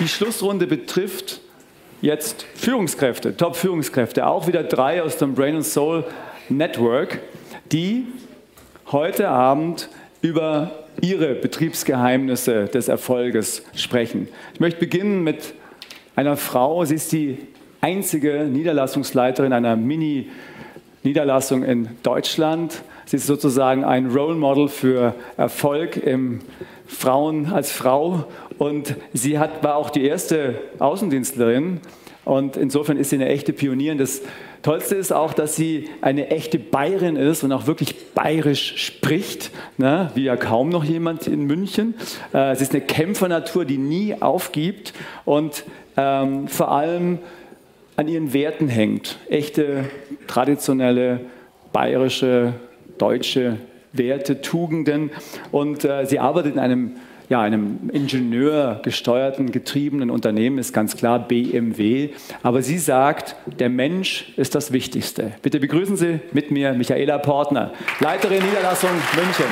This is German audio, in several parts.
Die Schlussrunde betrifft jetzt Führungskräfte, Top-Führungskräfte, auch wieder drei aus dem Brain and Soul Network, die heute Abend über ihre Betriebsgeheimnisse des Erfolges sprechen. Ich möchte beginnen mit einer Frau. Sie ist die einzige Niederlassungsleiterin einer Mini-Niederlassung in Deutschland. Sie ist sozusagen ein Role Model für Erfolg im Frauen als Frau und sie hat, war auch die erste Außendienstlerin und insofern ist sie eine echte Pionierin. Das Tollste ist auch, dass sie eine echte Bayerin ist und auch wirklich bayerisch spricht, ne? wie ja kaum noch jemand in München. Äh, sie ist eine Kämpfernatur, die nie aufgibt und ähm, vor allem an ihren Werten hängt. Echte, traditionelle, bayerische, deutsche Werte, Tugenden. Und äh, sie arbeitet in einem ja, einem ingenieurgesteuerten, getriebenen Unternehmen ist ganz klar BMW. Aber sie sagt, der Mensch ist das Wichtigste. Bitte begrüßen Sie mit mir Michaela Portner, Leiterin Niederlassung München.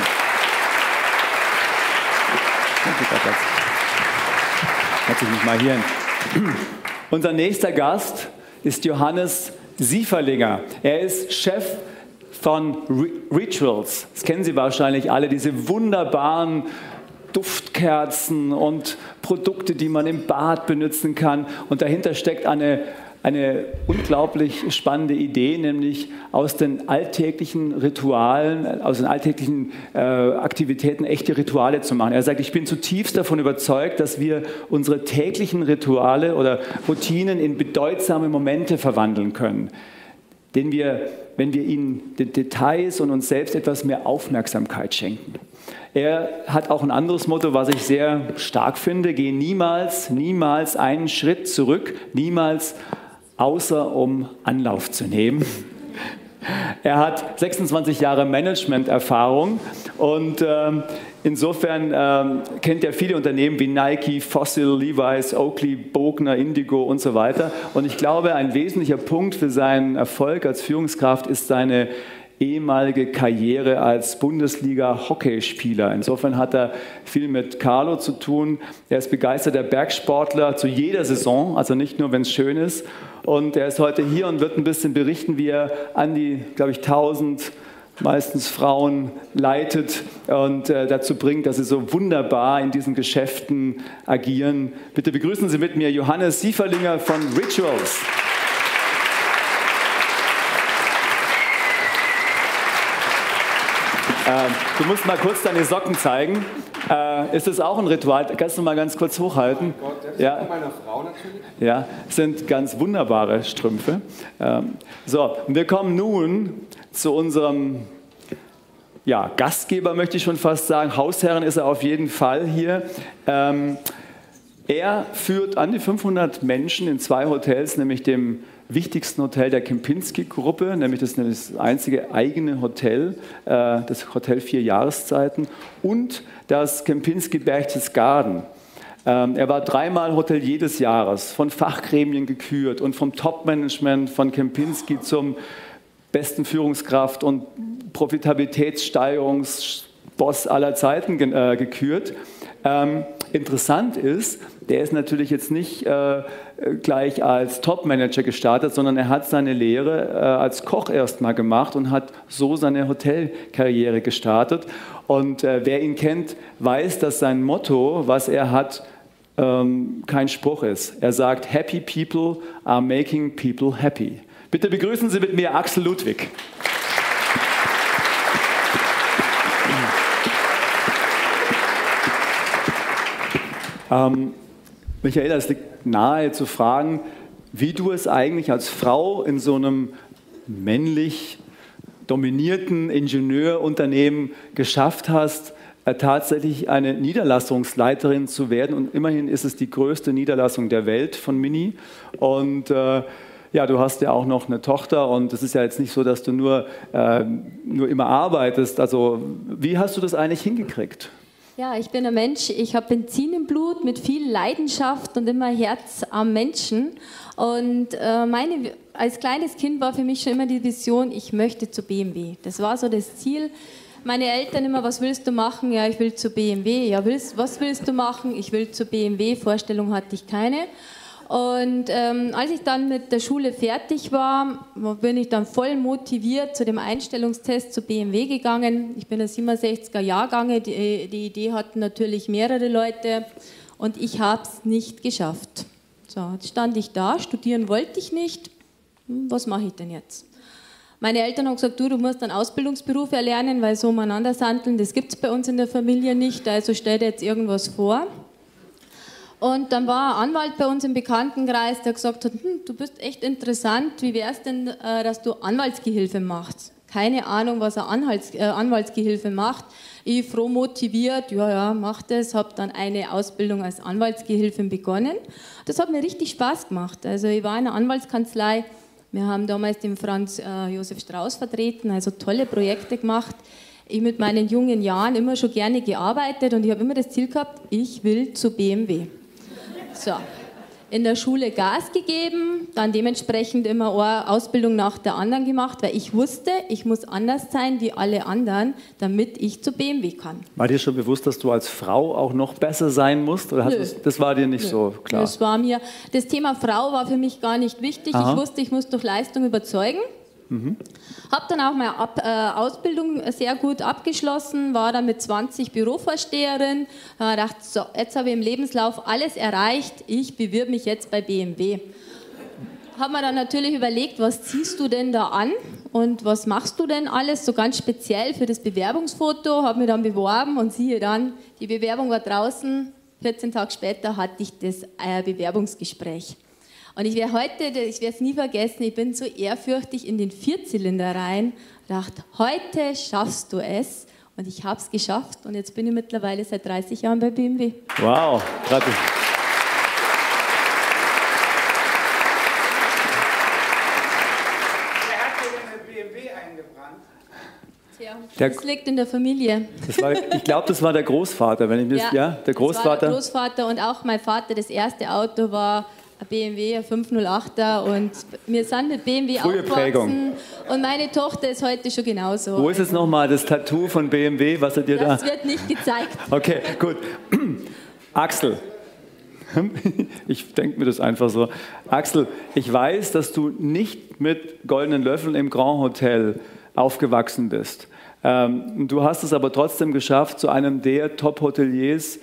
Setze ich mich mal hier. Unser nächster Gast ist Johannes Sieferlinger. Er ist Chef von Rituals. Das kennen Sie wahrscheinlich alle, diese wunderbaren Duftkerzen und Produkte, die man im Bad benutzen kann. Und dahinter steckt eine, eine unglaublich spannende Idee, nämlich aus den alltäglichen Ritualen, aus den alltäglichen äh, Aktivitäten echte Rituale zu machen. Er sagt, ich bin zutiefst davon überzeugt, dass wir unsere täglichen Rituale oder Routinen in bedeutsame Momente verwandeln können, denen wir, wenn wir ihnen den Details und uns selbst etwas mehr Aufmerksamkeit schenken. Er hat auch ein anderes Motto, was ich sehr stark finde. Geh niemals, niemals einen Schritt zurück, niemals außer um Anlauf zu nehmen. Er hat 26 Jahre Management-Erfahrung und ähm, insofern ähm, kennt er viele Unternehmen wie Nike, Fossil, Levi's, Oakley, Bogner, Indigo und so weiter. Und ich glaube, ein wesentlicher Punkt für seinen Erfolg als Führungskraft ist seine ehemalige Karriere als Bundesliga-Hockeyspieler. Insofern hat er viel mit Carlo zu tun. Er ist begeisterter Bergsportler zu jeder Saison, also nicht nur, wenn es schön ist. Und er ist heute hier und wird ein bisschen berichten, wie er an die, glaube ich, 1000 meistens Frauen leitet und äh, dazu bringt, dass sie so wunderbar in diesen Geschäften agieren. Bitte begrüßen Sie mit mir Johannes Sieferlinger von Rituals. Du musst mal kurz deine Socken zeigen. Äh, ist das auch ein Ritual? Kannst du mal ganz kurz hochhalten? Oh Gott, das ja. meiner Frau natürlich. Ja, sind ganz wunderbare Strümpfe. Ähm, so, wir kommen nun zu unserem ja, Gastgeber, möchte ich schon fast sagen. Hausherren ist er auf jeden Fall hier. Ähm, er führt an die 500 Menschen in zwei Hotels, nämlich dem wichtigsten Hotel der Kempinski-Gruppe, nämlich das, das einzige eigene Hotel, äh, das Hotel Vier Jahreszeiten und das Kempinski Berchtesgaden. Ähm, er war dreimal Hotelier des Jahres, von Fachgremien gekürt und vom Top-Management von Kempinski zum besten Führungskraft und Profitabilitätssteigerungsboss aller Zeiten äh, gekürt. Ähm, interessant ist, der ist natürlich jetzt nicht äh, gleich als Top-Manager gestartet, sondern er hat seine Lehre äh, als Koch erstmal gemacht und hat so seine Hotelkarriere gestartet. Und äh, wer ihn kennt, weiß, dass sein Motto, was er hat, ähm, kein Spruch ist. Er sagt, Happy people are making people happy. Bitte begrüßen Sie mit mir Axel Ludwig. Ähm, Michaela, es liegt nahe zu fragen, wie du es eigentlich als Frau in so einem männlich dominierten Ingenieurunternehmen geschafft hast, äh, tatsächlich eine Niederlassungsleiterin zu werden. Und immerhin ist es die größte Niederlassung der Welt von Mini. Und äh, ja, du hast ja auch noch eine Tochter und es ist ja jetzt nicht so, dass du nur, äh, nur immer arbeitest. Also wie hast du das eigentlich hingekriegt? Ja, ich bin ein Mensch, ich habe Benzin im Blut mit viel Leidenschaft und immer Herz am Menschen. Und äh, meine, als kleines Kind war für mich schon immer die Vision, ich möchte zu BMW. Das war so das Ziel. meine Eltern immer, was willst du machen? Ja, ich will zu BMW. Ja, willst, was willst du machen? Ich will zu BMW. Vorstellung hatte ich keine. Und ähm, als ich dann mit der Schule fertig war, bin ich dann voll motiviert zu dem Einstellungstest zu BMW gegangen. Ich bin ein 67er Jahrgang, die, die Idee hatten natürlich mehrere Leute und ich habe es nicht geschafft. So, jetzt stand ich da, studieren wollte ich nicht. Hm, was mache ich denn jetzt? Meine Eltern haben gesagt, du, du musst einen Ausbildungsberuf erlernen, weil so umeinander sandeln, das gibt es bei uns in der Familie nicht, also stell dir jetzt irgendwas vor. Und dann war ein Anwalt bei uns im Bekanntenkreis, der gesagt hat, hm, du bist echt interessant, wie wäre es denn, äh, dass du Anwaltsgehilfe machst? Keine Ahnung, was ein Anwalts, äh, Anwaltsgehilfe macht. Ich froh motiviert, ja, ja, mach das, habe dann eine Ausbildung als Anwaltsgehilfin begonnen. Das hat mir richtig Spaß gemacht. Also ich war in einer Anwaltskanzlei, wir haben damals den Franz äh, Josef Strauß vertreten, also tolle Projekte gemacht. Ich mit meinen jungen Jahren immer schon gerne gearbeitet und ich habe immer das Ziel gehabt, ich will zu BMW. So, in der Schule Gas gegeben, dann dementsprechend immer eine Ausbildung nach der anderen gemacht, weil ich wusste, ich muss anders sein wie alle anderen, damit ich zu BMW kann. War dir schon bewusst, dass du als Frau auch noch besser sein musst? Oder Nö. das war dir nicht Nö. so klar? Das war mir, das Thema Frau war für mich gar nicht wichtig. Aha. Ich wusste, ich muss durch Leistung überzeugen. Mhm. Habe dann auch meine Ab äh, Ausbildung sehr gut abgeschlossen, war dann mit 20 Bürovorsteherin. Äh, dachte, so, jetzt habe ich im Lebenslauf alles erreicht, ich bewirbe mich jetzt bei BMW. Habe mir dann natürlich überlegt, was ziehst du denn da an und was machst du denn alles, so ganz speziell für das Bewerbungsfoto. Habe mich dann beworben und siehe dann, die Bewerbung war draußen. 14 Tage später hatte ich das äh, Bewerbungsgespräch. Und ich werde heute, ich werde es nie vergessen, ich bin so ehrfürchtig in den Vierzylinder rein, dachte, heute schaffst du es. Und ich habe es geschafft und jetzt bin ich mittlerweile seit 30 Jahren bei BMW. Wow, gratis. Der, das liegt in der Familie. War, ich glaube, das war der Großvater, wenn ich das, ja, ja der Großvater. Das war der Großvater und auch mein Vater. Das erste Auto war ein BMW, ein 508er und wir sind mit BMW Frühe aufgewachsen und meine Tochter ist heute schon genauso. Wo ist es nochmal, das Tattoo von BMW, was er dir das da... Das wird nicht gezeigt. Okay, gut. Axel, ich denke mir das einfach so. Axel, ich weiß, dass du nicht mit goldenen Löffeln im Grand Hotel aufgewachsen bist. Ähm, du hast es aber trotzdem geschafft, zu einem der Top-Hoteliers,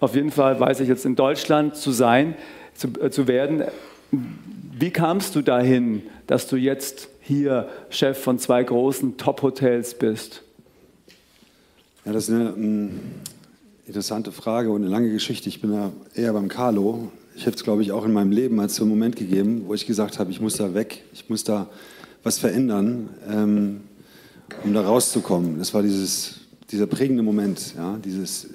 auf jeden Fall weiß ich jetzt in Deutschland, zu sein zu, äh, zu werden. Wie kamst du dahin, dass du jetzt hier Chef von zwei großen Top-Hotels bist? Ja, das ist eine um, interessante Frage und eine lange Geschichte. Ich bin ja eher beim Carlo. Ich habe es, glaube ich, auch in meinem Leben als so einen Moment gegeben, wo ich gesagt habe, ich muss da weg, ich muss da was verändern, ähm, um da rauszukommen. Das war dieses, dieser prägende Moment, ja, dieses,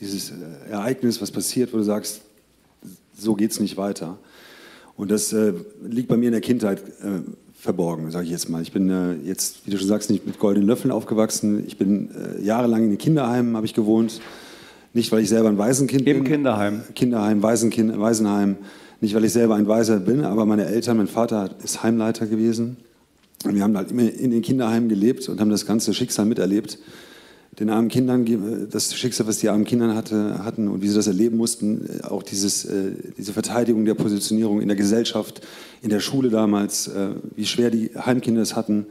dieses äh, Ereignis, was passiert, wo du sagst, so geht es nicht weiter. Und das äh, liegt bei mir in der Kindheit äh, verborgen, sage ich jetzt mal. Ich bin äh, jetzt, wie du schon sagst, nicht mit goldenen Löffeln aufgewachsen. Ich bin äh, jahrelang in den Kinderheimen, habe ich gewohnt. Nicht, weil ich selber ein Waisenkind Im bin. Im Kinderheim. Kinderheim, Waisenkind, Waisenheim. Nicht, weil ich selber ein Weiser bin, aber meine Eltern, mein Vater ist Heimleiter gewesen. Und wir haben halt immer in den Kinderheimen gelebt und haben das ganze Schicksal miterlebt den armen Kindern, das Schicksal, was die armen Kinder hatte, hatten und wie sie das erleben mussten, äh, auch dieses, äh, diese Verteidigung der Positionierung in der Gesellschaft, in der Schule damals, äh, wie schwer die Heimkinder es hatten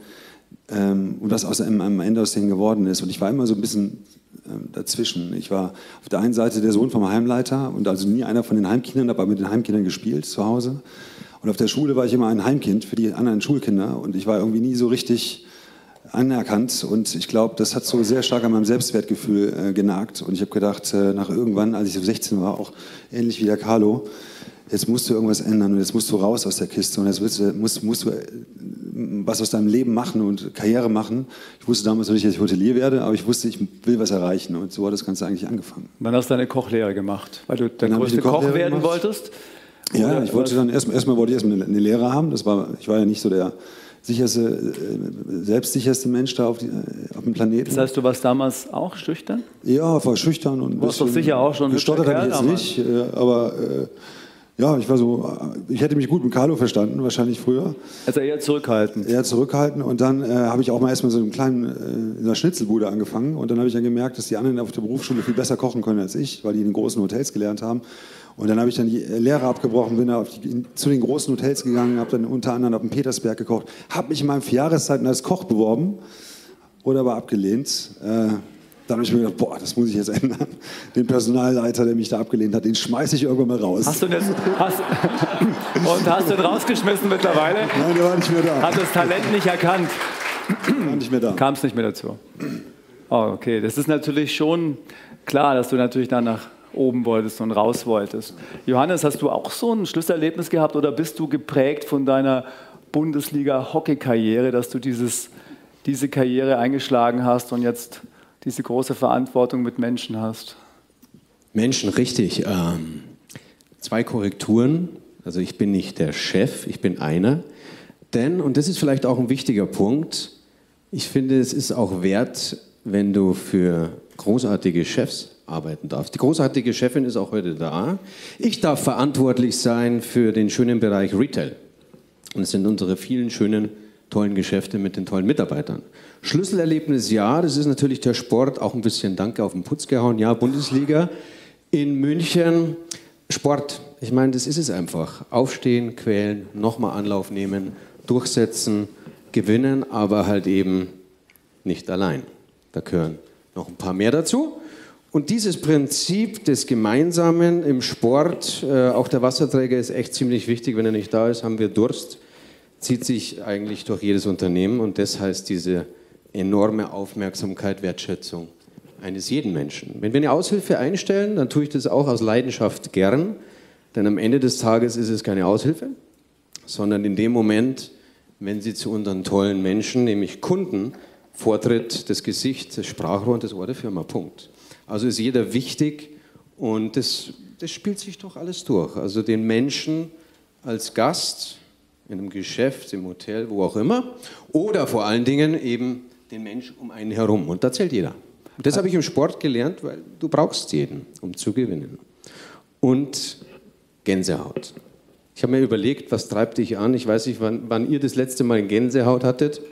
ähm, und was aus, am Ende aus denen geworden ist. Und ich war immer so ein bisschen ähm, dazwischen. Ich war auf der einen Seite der Sohn vom Heimleiter und also nie einer von den Heimkindern, aber mit den Heimkindern gespielt zu Hause. Und auf der Schule war ich immer ein Heimkind für die anderen Schulkinder und ich war irgendwie nie so richtig anerkannt und ich glaube, das hat so sehr stark an meinem Selbstwertgefühl äh, genagt und ich habe gedacht, äh, nach irgendwann, als ich so 16 war, auch ähnlich wie der Carlo, jetzt musst du irgendwas ändern und jetzt musst du raus aus der Kiste und jetzt du, musst, musst du äh, was aus deinem Leben machen und Karriere machen. Ich wusste damals noch nicht, dass ich Hotelier werde, aber ich wusste, ich will was erreichen und so hat das Ganze eigentlich angefangen. Wann hast du deine Kochlehre gemacht? Weil du der dann größte Koch werden gemacht. wolltest? Ja, ich wollte dann erstmal erst wollte ich erstmal eine Lehre haben. Das war, ich war ja nicht so der sicherste, äh, selbstsicherste Mensch da auf, die, äh, auf, dem Planeten. Das heißt, du warst damals auch schüchtern? Ja, war schüchtern und du warst doch sicher auch schon gestottert habe ich jetzt nicht, äh, aber Ja, ich war so, ich hätte mich gut mit Carlo verstanden, wahrscheinlich früher. Also eher zurückhaltend. Eher zurückhaltend. Und dann äh, habe ich auch mal erstmal so einen kleinen, äh, in einer Schnitzelbude angefangen. Und dann habe ich dann gemerkt, dass die anderen auf der Berufsschule viel besser kochen können als ich, weil die in großen Hotels gelernt haben. Und dann habe ich dann die Lehre abgebrochen, bin die, zu den großen Hotels gegangen, habe dann unter anderem auf dem Petersberg gekocht, habe mich in meinen vier Jahreszeiten als Koch beworben, wurde aber abgelehnt. Äh, dann habe ich mir gedacht, boah, das muss ich jetzt ändern. Den Personalleiter, der mich da abgelehnt hat, den schmeiße ich irgendwann mal raus. Hast du das, hast, und hast du ihn rausgeschmissen mittlerweile? Nein, der war nicht mehr da. Hat das Talent nicht erkannt? War nicht mehr da. Kam es nicht mehr dazu? Oh, okay. Das ist natürlich schon klar, dass du natürlich dann nach oben wolltest und raus wolltest. Johannes, hast du auch so ein Schlüsselerlebnis gehabt oder bist du geprägt von deiner Bundesliga-Hockey-Karriere, dass du dieses, diese Karriere eingeschlagen hast und jetzt diese große Verantwortung mit Menschen hast? Menschen, richtig. Ähm, zwei Korrekturen. Also ich bin nicht der Chef, ich bin einer. Denn, und das ist vielleicht auch ein wichtiger Punkt, ich finde, es ist auch wert, wenn du für großartige Chefs arbeiten darfst. Die großartige Chefin ist auch heute da. Ich darf verantwortlich sein für den schönen Bereich Retail. Und es sind unsere vielen schönen, tollen Geschäfte mit den tollen Mitarbeitern. Schlüsselerlebnis, ja, das ist natürlich der Sport, auch ein bisschen Danke auf den Putz gehauen, ja, Bundesliga. In München, Sport, ich meine, das ist es einfach. Aufstehen, quälen, nochmal Anlauf nehmen, durchsetzen, gewinnen, aber halt eben nicht allein. Da gehören noch ein paar mehr dazu. Und dieses Prinzip des Gemeinsamen im Sport, äh, auch der Wasserträger ist echt ziemlich wichtig. Wenn er nicht da ist, haben wir Durst. Zieht sich eigentlich durch jedes Unternehmen und das heißt diese enorme Aufmerksamkeit, Wertschätzung eines jeden Menschen. Wenn wir eine Aushilfe einstellen, dann tue ich das auch aus Leidenschaft gern, denn am Ende des Tages ist es keine Aushilfe, sondern in dem Moment, wenn sie zu unseren tollen Menschen, nämlich Kunden, vortritt, das Gesicht, das Sprachrohr und das Ohr der Firma. Punkt. Also ist jeder wichtig und das, das spielt sich doch alles durch. Also den Menschen als Gast in einem Geschäft, im Hotel, wo auch immer, oder vor allen Dingen eben den Mensch um einen herum. Und da zählt jeder. Das habe ich im Sport gelernt, weil du brauchst jeden, um zu gewinnen. Und Gänsehaut. Ich habe mir überlegt, was treibt dich an? Ich weiß nicht, wann, wann ihr das letzte Mal Gänsehaut hattet.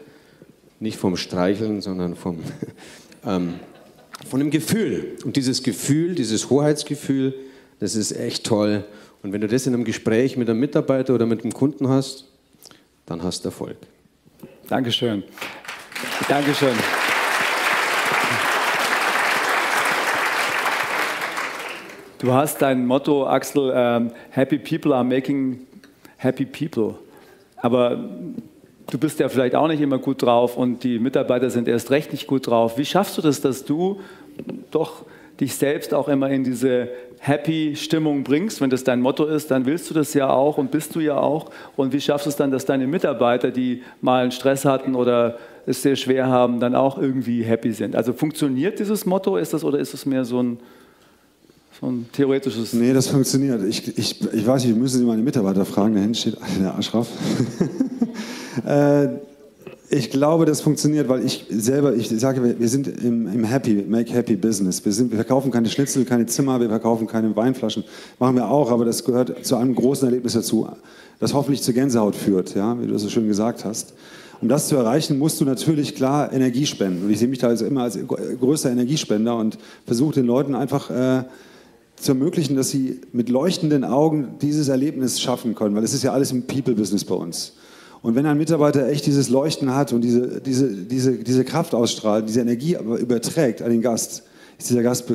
Nicht vom Streicheln, sondern vom, ähm, von dem Gefühl. Und dieses Gefühl, dieses Hoheitsgefühl, das ist echt toll. Und wenn du das in einem Gespräch mit einem Mitarbeiter oder mit einem Kunden hast, dann hast du Erfolg. Dankeschön. Dankeschön. Du hast dein Motto, Axel, ähm, Happy People are making happy people. Aber du bist ja vielleicht auch nicht immer gut drauf und die Mitarbeiter sind erst recht nicht gut drauf. Wie schaffst du das, dass du doch dich selbst auch immer in diese happy Stimmung bringst, wenn das dein Motto ist, dann willst du das ja auch und bist du ja auch. Und wie schaffst du es dann, dass deine Mitarbeiter, die mal einen Stress hatten oder es sehr schwer haben, dann auch irgendwie happy sind. Also funktioniert dieses Motto, ist das oder ist es mehr so ein, so ein theoretisches? Nee, das funktioniert. Ich, ich, ich weiß nicht, müssen Sie meine Mitarbeiter fragen, da hinten steht der Aschraf. äh, ich glaube, das funktioniert, weil ich selber, ich sage, wir sind im, im, Happy, Make Happy Business. Wir, sind, wir verkaufen keine Schnitzel, keine Zimmer, wir verkaufen keine Weinflaschen. Machen wir auch, aber das gehört zu einem großen Erlebnis dazu, das hoffentlich zur Gänsehaut führt, ja, wie du es so schön gesagt hast. Um das zu erreichen, musst du natürlich klar Energie spenden. Und ich sehe mich da also immer als größter Energiespender und versuche den Leuten einfach äh, zu ermöglichen, dass sie mit leuchtenden Augen dieses Erlebnis schaffen können, weil es ist ja alles im People-Business bei uns. Und wenn ein Mitarbeiter echt dieses Leuchten hat und diese, diese, diese, diese Kraft ausstrahlt, diese Energie aber überträgt an den Gast, ist dieser Gast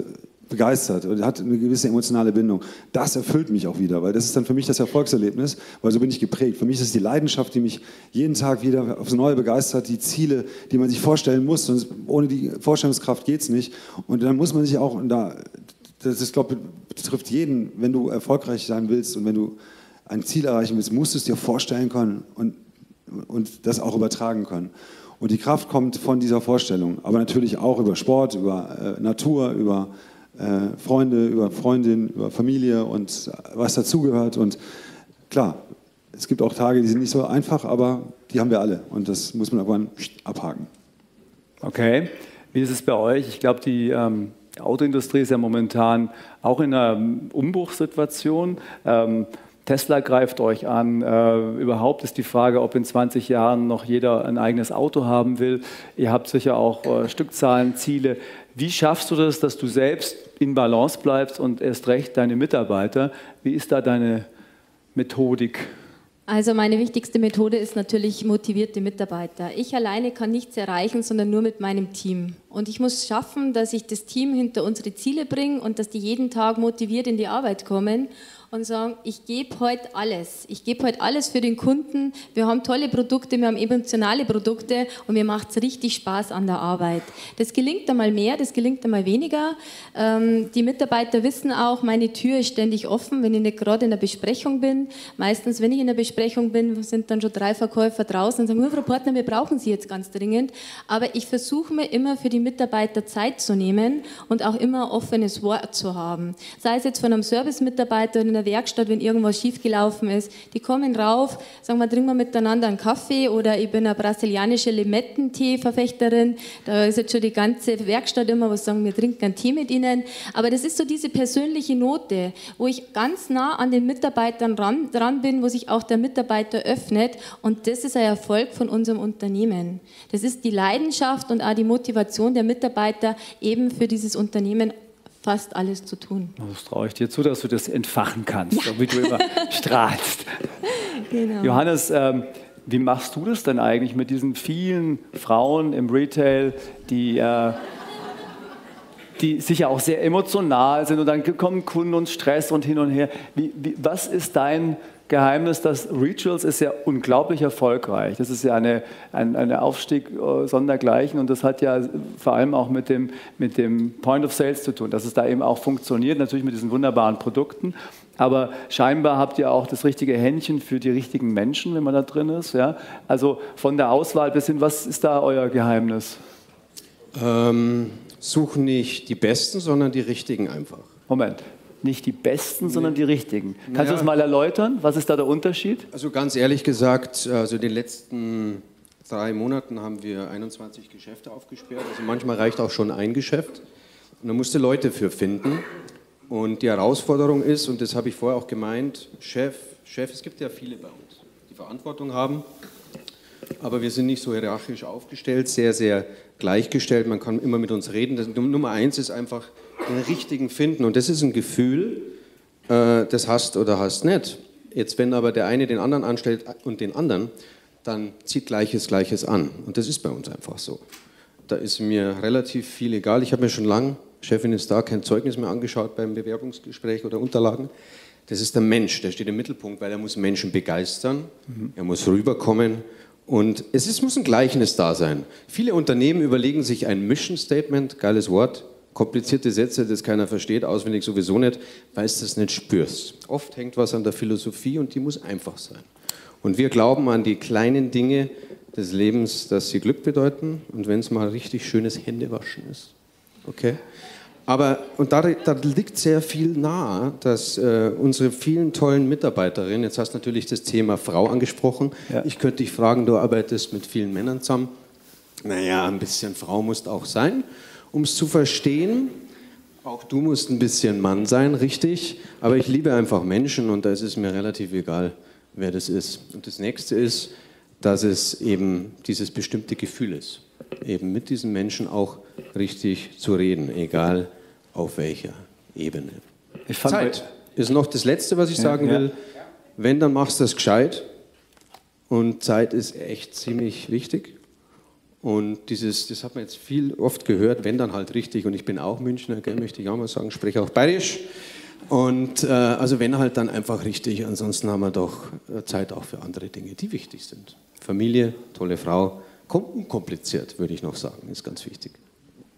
begeistert und hat eine gewisse emotionale Bindung. Das erfüllt mich auch wieder, weil das ist dann für mich das Erfolgserlebnis, weil so bin ich geprägt. Für mich ist es die Leidenschaft, die mich jeden Tag wieder aufs Neue begeistert, die Ziele, die man sich vorstellen muss. Sonst ohne die Vorstellungskraft geht es nicht. Und dann muss man sich auch, und da, das ist, glaube betrifft jeden, wenn du erfolgreich sein willst und wenn du ein Ziel erreichen willst, musst du es dir vorstellen können und, und das auch übertragen können. Und die Kraft kommt von dieser Vorstellung, aber natürlich auch über Sport, über äh, Natur, über äh, Freunde, über Freundin, über Familie und was dazugehört. Und klar, es gibt auch Tage, die sind nicht so einfach, aber die haben wir alle und das muss man irgendwann abhaken. Okay, wie ist es bei euch? Ich glaube, die ähm, Autoindustrie ist ja momentan auch in einer Umbruchssituation. Ähm, Tesla greift euch an. Äh, überhaupt ist die Frage, ob in 20 Jahren noch jeder ein eigenes Auto haben will. Ihr habt sicher auch äh, Stückzahlen, Ziele. Wie schaffst du das, dass du selbst in Balance bleibst und erst recht deine Mitarbeiter? Wie ist da deine Methodik? Also meine wichtigste Methode ist natürlich motivierte Mitarbeiter. Ich alleine kann nichts erreichen, sondern nur mit meinem Team. Und ich muss schaffen, dass ich das Team hinter unsere Ziele bringe und dass die jeden Tag motiviert in die Arbeit kommen und sagen, ich gebe heute alles. Ich gebe heute alles für den Kunden. Wir haben tolle Produkte, wir haben emotionale Produkte und mir macht es richtig Spaß an der Arbeit. Das gelingt einmal mehr, das gelingt einmal weniger. Ähm, die Mitarbeiter wissen auch, meine Tür ist ständig offen, wenn ich nicht gerade in der Besprechung bin. Meistens, wenn ich in der Besprechung bin, sind dann schon drei Verkäufer draußen und sagen, Frau Partner, wir brauchen Sie jetzt ganz dringend. Aber ich versuche mir immer für die Mitarbeiter Zeit zu nehmen und auch immer offenes Wort zu haben. Sei es jetzt von einem Service-Mitarbeiter in Werkstatt, wenn irgendwas schiefgelaufen ist. Die kommen rauf, sagen wir, trinken wir miteinander einen Kaffee oder ich bin eine brasilianische Limettentee-Verfechterin. Da ist jetzt schon die ganze Werkstatt immer, was sagen, wir trinken einen Tee mit ihnen. Aber das ist so diese persönliche Note, wo ich ganz nah an den Mitarbeitern ran, dran bin, wo sich auch der Mitarbeiter öffnet. Und das ist ein Erfolg von unserem Unternehmen. Das ist die Leidenschaft und auch die Motivation der Mitarbeiter, eben für dieses Unternehmen fast alles zu tun. Das traue ich dir zu, dass du das entfachen kannst, ja. wie du immer strahlst. Genau. Johannes, ähm, wie machst du das denn eigentlich mit diesen vielen Frauen im Retail, die, äh, die sicher auch sehr emotional sind und dann kommen Kunden und Stress und hin und her. Wie, wie, was ist dein Geheimnis, dass Rituals ist ja unglaublich erfolgreich. Das ist ja eine, ein eine Aufstieg äh, sondergleichen und das hat ja vor allem auch mit dem, mit dem Point of Sales zu tun, dass es da eben auch funktioniert, natürlich mit diesen wunderbaren Produkten. Aber scheinbar habt ihr auch das richtige Händchen für die richtigen Menschen, wenn man da drin ist. Ja? Also von der Auswahl bis hin, was ist da euer Geheimnis? Ähm, such nicht die Besten, sondern die richtigen einfach. Moment, nicht die besten, sondern die richtigen. Kannst naja, du das mal erläutern? Was ist da der Unterschied? Also ganz ehrlich gesagt, also in den letzten drei Monaten haben wir 21 Geschäfte aufgesperrt. Also manchmal reicht auch schon ein Geschäft. Und da musste Leute für finden. Und die Herausforderung ist, und das habe ich vorher auch gemeint, Chef, Chef, es gibt ja viele bei uns, die Verantwortung haben, aber wir sind nicht so hierarchisch aufgestellt, sehr, sehr gleichgestellt. Man kann immer mit uns reden. Das, Nummer eins ist einfach, den richtigen finden. Und das ist ein Gefühl, äh, das hast oder hast nicht. Jetzt, wenn aber der eine den anderen anstellt und den anderen, dann zieht Gleiches Gleiches an. Und das ist bei uns einfach so. Da ist mir relativ viel egal. Ich habe mir schon lange, Chefin ist da, kein Zeugnis mehr angeschaut beim Bewerbungsgespräch oder Unterlagen. Das ist der Mensch, der steht im Mittelpunkt, weil er muss Menschen begeistern, mhm. er muss rüberkommen und es ist, muss ein Gleichnis da sein. Viele Unternehmen überlegen sich ein Mission Statement, geiles Wort, komplizierte Sätze, das keiner versteht, auswendig sowieso nicht, weil du das nicht spürst. Oft hängt was an der Philosophie und die muss einfach sein. Und wir glauben an die kleinen Dinge des Lebens, dass sie Glück bedeuten und wenn es mal richtig schönes Händewaschen ist. Okay? Aber, und da, da liegt sehr viel nahe, dass äh, unsere vielen tollen Mitarbeiterinnen, jetzt hast du natürlich das Thema Frau angesprochen, ja. ich könnte dich fragen, du arbeitest mit vielen Männern zusammen. Naja, ein bisschen Frau musst auch sein um es zu verstehen. Auch du musst ein bisschen Mann sein, richtig. Aber ich liebe einfach Menschen und da ist es mir relativ egal, wer das ist. Und das nächste ist, dass es eben dieses bestimmte Gefühl ist. Eben mit diesen Menschen auch richtig zu reden, egal auf welcher Ebene. Zeit ist noch das Letzte, was ich ja, sagen will. Wenn, dann machst du das gescheit. Und Zeit ist echt ziemlich wichtig. Und dieses, das hat man jetzt viel oft gehört, wenn dann halt richtig. Und ich bin auch Münchner, gell, möchte ich auch mal sagen, spreche auch Bayerisch. Und äh, also wenn halt dann einfach richtig, ansonsten haben wir doch äh, Zeit auch für andere Dinge, die wichtig sind. Familie, tolle Frau, unkompliziert, würde ich noch sagen, ist ganz wichtig.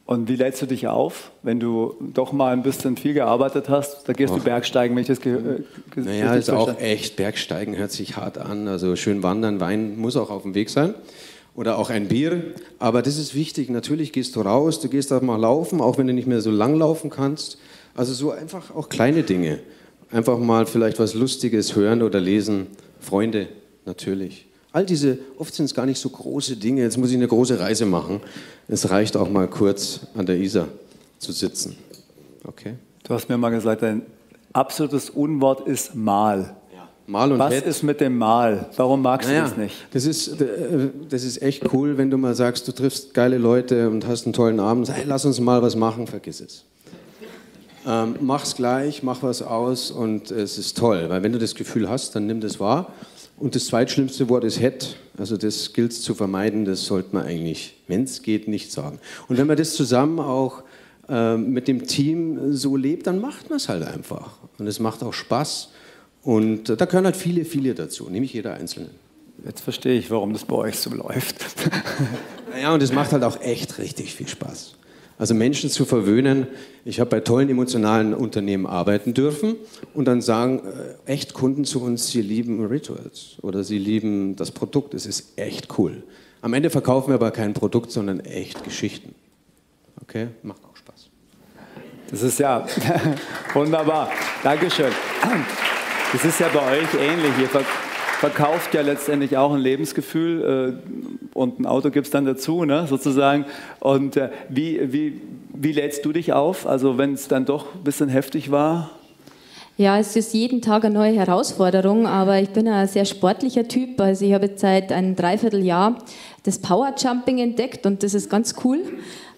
Und wie lädst du dich auf, wenn du doch mal ein bisschen viel gearbeitet hast? Da gehst Ach. du Bergsteigen, wenn ich das gehört äh, Naja, ist auch echt, Bergsteigen hört sich hart an. Also schön wandern, Wein muss auch auf dem Weg sein oder auch ein Bier. Aber das ist wichtig. Natürlich gehst du raus, du gehst auch mal laufen, auch wenn du nicht mehr so lang laufen kannst. Also so einfach auch kleine Dinge. Einfach mal vielleicht was Lustiges hören oder lesen. Freunde, natürlich. All diese, oft sind es gar nicht so große Dinge. Jetzt muss ich eine große Reise machen. Es reicht auch mal kurz an der Isar zu sitzen. Okay? Du hast mir mal gesagt, dein absolutes Unwort ist mal. Mal und Was Het. ist mit dem Mal? Warum magst Naja, du das nicht? Das ist, äh, das ist echt cool, wenn du mal sagst, du triffst geile Leute und hast einen tollen Abend. Hey, lass uns mal was machen, vergiss es. Ähm, mach's gleich, mach was aus und es ist toll. Weil wenn du das Gefühl hast, dann nimm das wahr. Und das zweitschlimmste Wort ist het. Also das gilt zu vermeiden, das sollte man eigentlich, wenn es geht, nicht sagen. Und wenn man das zusammen auch ähm, mit dem Team so lebt, dann macht man es halt einfach. Und es macht auch Spaß. Und äh, da gehören halt viele, viele dazu, nämlich jeder Einzelne. Jetzt verstehe ich, warum das bei euch so läuft. Naja, und es macht halt auch echt richtig viel Spaß. Also Menschen zu verwöhnen. Ich habe bei tollen emotionalen Unternehmen arbeiten dürfen und dann sagen äh, echt Kunden zu uns, sie lieben Rituals oder sie lieben das Produkt. Es ist echt cool. Am Ende verkaufen wir aber kein Produkt, sondern echt Geschichten. Okay, macht auch Spaß. Das ist ja wunderbar. Dankeschön. Das ist ja bei euch ähnlich. Ihr ver verkauft ja letztendlich auch ein Lebensgefühl äh, und ein Auto gibt es dann dazu, ne, sozusagen. Und äh, wie, wie, wie lädst du dich auf? Also wenn es dann doch ein bisschen heftig war? Ja, es ist jeden Tag eine neue Herausforderung, aber ich bin ein sehr sportlicher Typ. Also ich habe jetzt seit einem Dreivierteljahr das Powerjumping entdeckt und das ist ganz cool.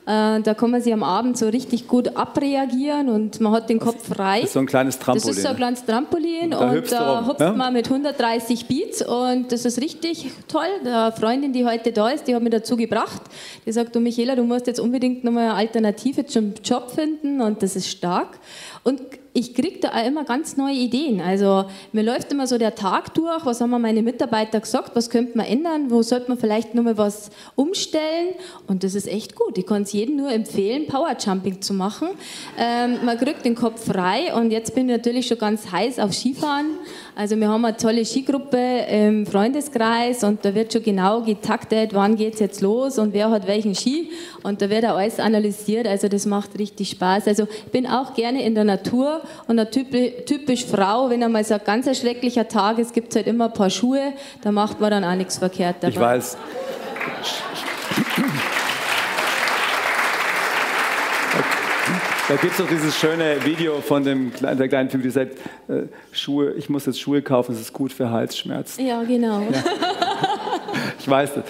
Äh, Da kann man sich am Abend so richtig gut abreagieren und man hat den Kopf frei. Das ist so ein kleines Trampolin. Das ist so ein kleines Trampolin Und da und da rum, hupft ja? man mit 130 Beats und das ist richtig toll. Die Freundin, die heute da ist, die hat mich dazu gebracht. Die sagt, du Michaela, du musst jetzt unbedingt nochmal eine Alternative zum Job finden und das ist stark. Und ich kriege da auch immer ganz neue Ideen. Also mir läuft immer so der Tag durch, was haben meine Mitarbeiter gesagt, was könnte man ändern, wo sollte man vielleicht nochmal was umstellen und das ist echt gut. Ich kann es jedem nur empfehlen, Powerjumping zu machen. Ähm, man kriegt den Kopf frei und jetzt bin ich natürlich schon ganz heiß auf Skifahren. Also wir haben eine tolle Skigruppe im Freundeskreis und da wird schon genau getaktet, wann geht es jetzt los und wer hat welchen Ski und da wird auch alles analysiert, also das macht richtig Spaß. Also ich bin auch gerne in der Natur und eine typisch, Frau, wenn einmal so ein ganz schrecklicher Tag ist, gibt es halt immer ein paar Schuhe, da macht man dann auch nichts verkehrt dabei. Ich weiß. Da gibt es doch dieses schöne Video von dem, der kleinen Figur, die sagt, äh, Schuhe, ich muss jetzt Schuhe kaufen, es ist gut für Halsschmerzen. Ja, genau. Ich weiß das.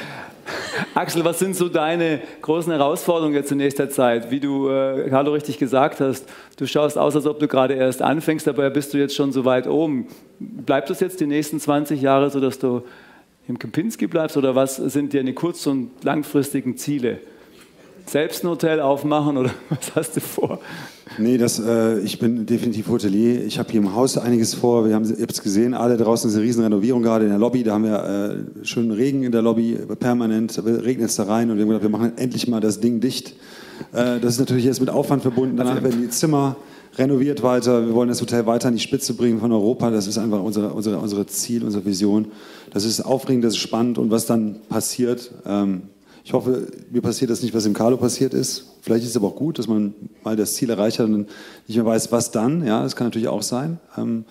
Axel, was sind so deine großen Herausforderungen jetzt in nächster Zeit? Wie du, äh, Carlo, richtig gesagt hast, du schaust aus, als ob du gerade erst anfängst, dabei bist du jetzt schon so weit oben. Bleibt das jetzt die nächsten 20 Jahre so, dass du im Kempinski bleibst oder was sind deine kurz- und langfristigen Ziele? Selbst ein Hotel aufmachen oder was hast du vor? Nee, das, äh, ich bin definitiv Hotelier. Ich habe hier im Haus einiges vor. Wir haben es gesehen, alle draußen ist eine riesen Renovierung gerade in der Lobby. Da haben wir äh, schönen Regen in der Lobby, permanent regnet es da rein. Und wir haben gedacht, wir machen endlich mal das Ding dicht. Äh, das ist natürlich jetzt mit Aufwand verbunden. Danach werden die Zimmer renoviert weiter. Wir wollen das Hotel weiter an die Spitze bringen von Europa. Das ist einfach unsere, unsere, unsere Ziel, unsere Vision. Das ist aufregend, das ist spannend. Und was dann passiert, ähm, ich hoffe, mir passiert das nicht, was im Carlo passiert ist. Vielleicht ist es aber auch gut, dass man mal das Ziel erreicht hat und nicht mehr weiß, was dann. Ja, das kann natürlich auch sein. Ähm,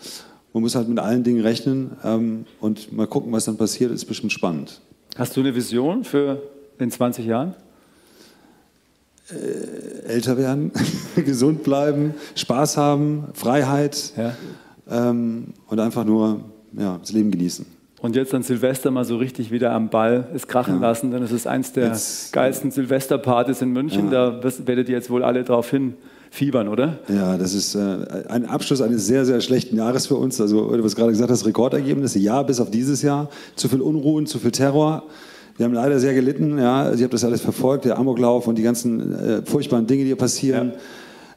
man muss halt mit allen Dingen rechnen ähm, und mal gucken, was dann passiert. Ist bestimmt spannend. Hast du eine Vision für in 20 Jahren? Älter werden, gesund bleiben, Spaß haben, Freiheit Ja. ähm, und einfach nur ja, das Leben genießen. Und jetzt an Silvester mal so richtig wieder am Ball es krachen lassen, denn es ist eins der Jetzt- geilsten Silvesterpartys in München. Da wirst- werdet ihr jetzt wohl alle drauf hin fiebern, oder? Ja, das ist äh, ein Abschluss eines sehr, sehr schlechten Jahres für uns. Also, du hast gerade gesagt, das Rekordergebnis, ja, bis auf dieses Jahr. Zu viel Unruhen, zu viel Terror. Wir haben leider sehr gelitten. Ja, ich habe das alles verfolgt, der Amoklauf und die ganzen äh, furchtbaren Dinge, die hier passieren. Ähm,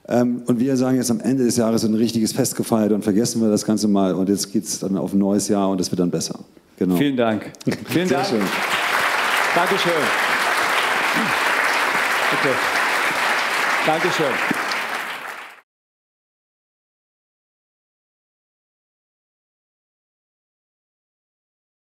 und wir sagen jetzt am Ende des Jahres ein richtiges Fest gefeiert und vergessen wir das Ganze mal. Und jetzt geht es dann auf ein neues Jahr und es wird dann besser. Genau. Vielen Dank. Vielen Dank. schön. Dankeschön. Okay. Dankeschön.